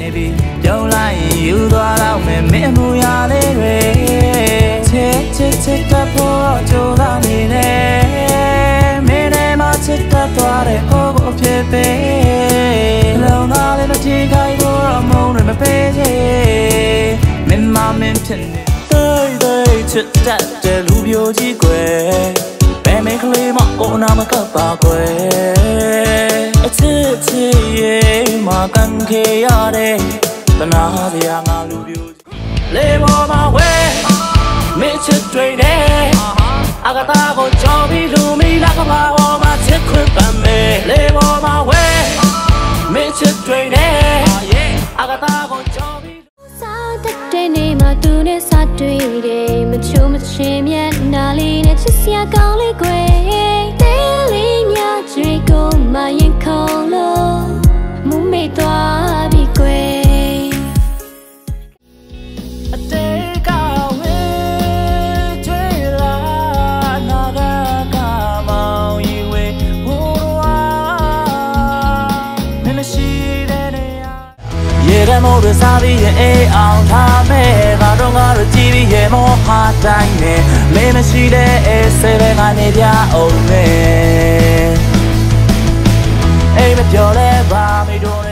နေပြီပြုံးလိုက်ရင်ယူသွားတော့မယ်မင်းအမူအရာလေးတွေချစ်ချစ်ချစ်တတ်ဖို့ကြိုးစားနေတယ်မင်းနဲ့မှချစ်တတ်သွားတဲ့ဟိုးကိုဖြစ်သေးလုံသားလေးမထီခိုင်ဖို့တော့မုန်းတွေမပေးချေမင်းမမင်းဖြစ်နေတိတ်တိတ်ချစ်တတ်တဲ့လူပြိုကြီးကွယ်ဘယ်မင်းကလေးမကိုနာမကပ်ပါကွယ်အချစ်ချစ် ရဲ့မကန်ခေရတဲ့တနာစရာငါလူပြိုလေပေါ်မှာဝဲမင်းချစ်တွေနဲ့အကတာကိုကြော်ပြီးလူမီလာကပါပေါ်မှာချစ်ခွင့်ပန်မယ်လေပေါ်မှာဝဲမင်းချစ်တွေနဲ့အကတာကိုကြော်ပြီးစားတဲ့တဲ့နေမှာသူနဲ့စားတွေ့တယ်မချိုးမချင်းမျက်နှာလေးနဲ့ချစ်စရာကောင်းလေးကွ ရေကမိုးရစားပြီးရဲ့အေးအောင်ထားမဲ့ငါတို့ငါတို့ကြည့်ပြီးရဲ့မောဟာတိုင်းနဲ့မင်းမရှိတဲ့အေးဆေးပဲကနေပြအောင်နဲ့အိမ်မပြောလဲပါမေတို့